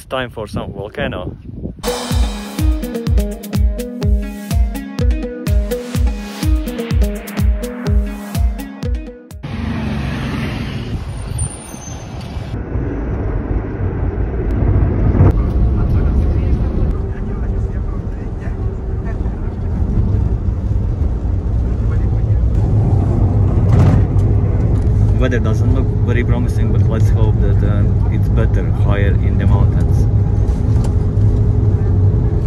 it's time for some volcano. weather doesn't look very promising but let's hope that uh, it's higher in the mountains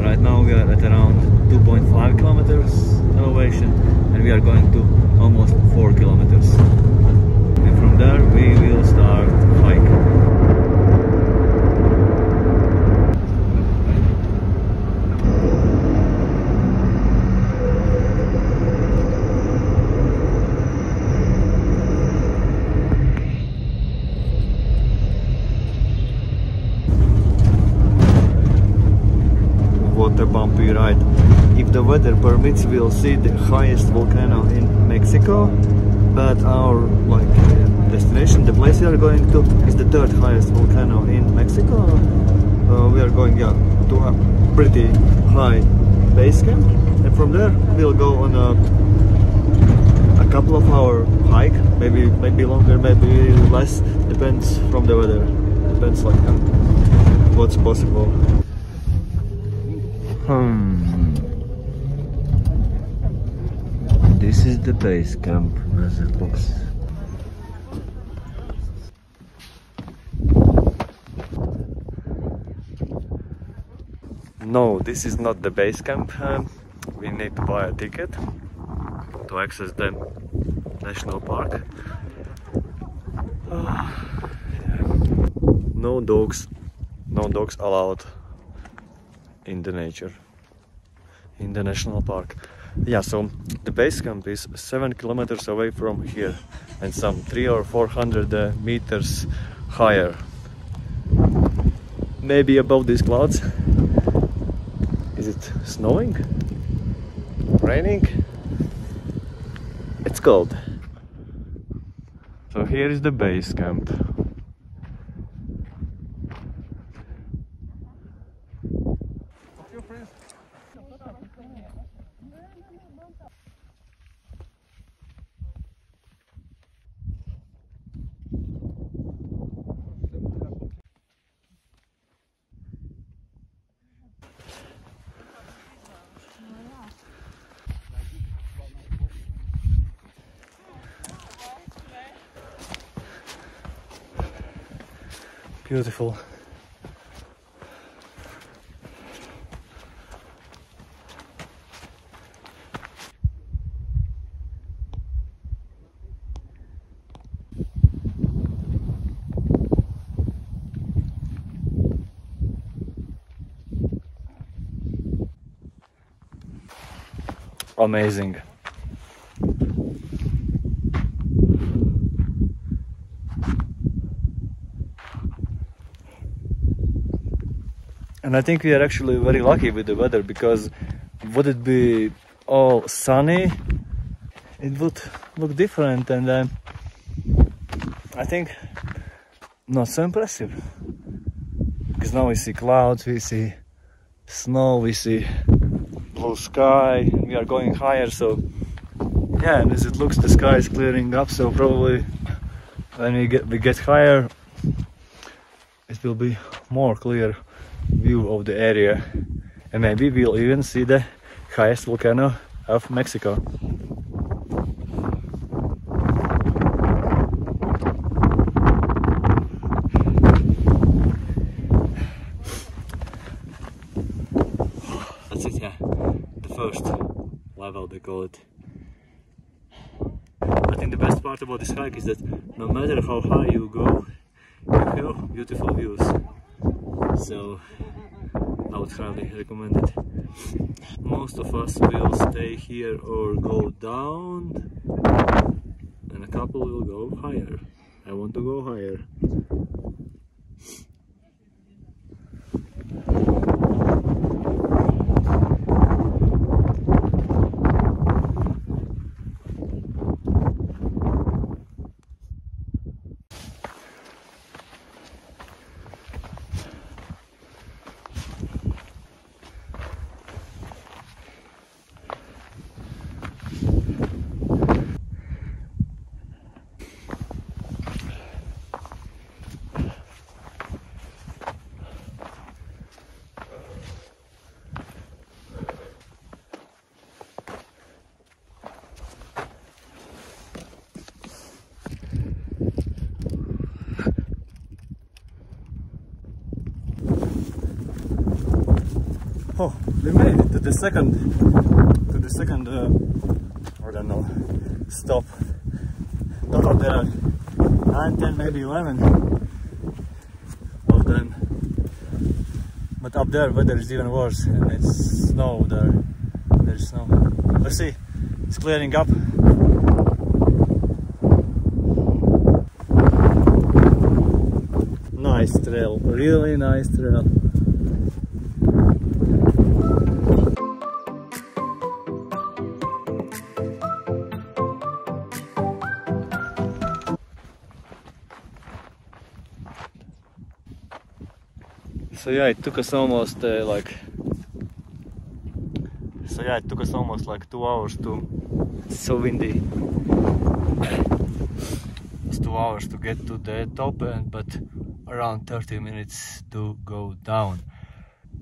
right now we are at around 2.5 kilometers elevation and we are going to almost 4 kilometers and from there we will start hike bumpy ride. If the weather permits, we'll see the highest volcano in Mexico. But our like destination, the place we are going to, is the third highest volcano in Mexico. Uh, we are going yeah, to a pretty high base camp, and from there we'll go on a, a couple of hour hike, maybe maybe longer, maybe less, depends from the weather. Depends like what's possible. Hmm. This is the base camp looks. No, this is not the base camp. Um, we need to buy a ticket to access the national park. Uh, no dogs, no dogs allowed in the nature in the national park. Yeah so the base camp is seven kilometers away from here and some three or four hundred uh, meters higher. Maybe above these clouds. Is it snowing? Raining? It's cold. So here is the base camp beautiful. Amazing. And I think we are actually very lucky with the weather because would it be all sunny? It would look different and uh, I think not so impressive. Because now we see clouds we see snow we see blue sky we are going higher so yeah and as it looks the sky is clearing up so probably when we get we get higher it will be more clear view of the area and maybe we'll even see the highest volcano of Mexico. That's it, yeah. The first level, they call it. I think the best part about this hike is that no matter how high you go, you have beautiful views so I would highly recommend it. Most of us will stay here or go down and a couple will go higher. I want to go higher. We made it to the second, to the second, uh, I don't know, stop. Total there are 9, 10, maybe 11 of them. But up there weather is even worse and it's snow there. There's snow. Let's see, it's clearing up. Nice trail, really nice trail. So yeah, it took us almost uh, like so yeah, it took us almost like two hours to it's so windy. It's two hours to get to the top end, but around 30 minutes to go down.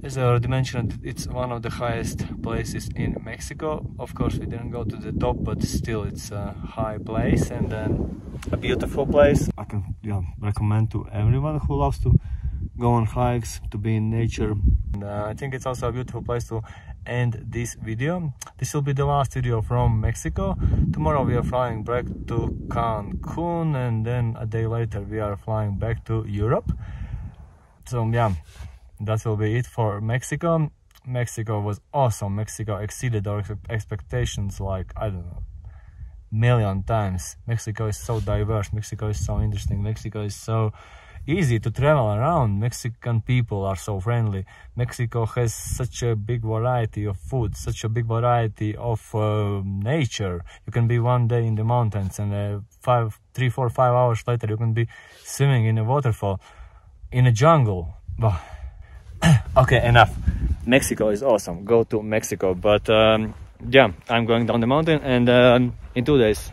As I already mentioned, it's one of the highest places in Mexico. Of course, we didn't go to the top, but still, it's a high place and um, a beautiful place. I can yeah, recommend to everyone who loves to go on hikes, to be in nature. And, uh, I think it's also a beautiful place to end this video. This will be the last video from Mexico. Tomorrow we are flying back to Cancun and then a day later we are flying back to Europe. So yeah, that will be it for Mexico. Mexico was awesome. Mexico exceeded our expectations like, I don't know, million times. Mexico is so diverse. Mexico is so interesting. Mexico is so easy to travel around. Mexican people are so friendly. Mexico has such a big variety of food, such a big variety of uh, nature. You can be one day in the mountains and uh, five, three, four, five hours later you can be swimming in a waterfall, in a jungle. okay, enough. Mexico is awesome. Go to Mexico. But um, yeah, I'm going down the mountain and um, in two days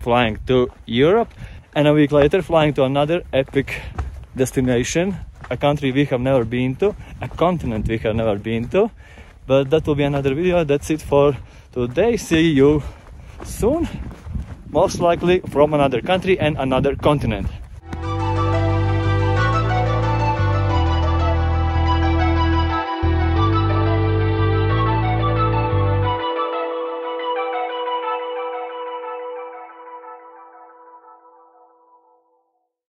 flying to Europe and a week later flying to another epic destination, a country we have never been to, a continent we have never been to. But that will be another video. That's it for today. See you soon. Most likely from another country and another continent.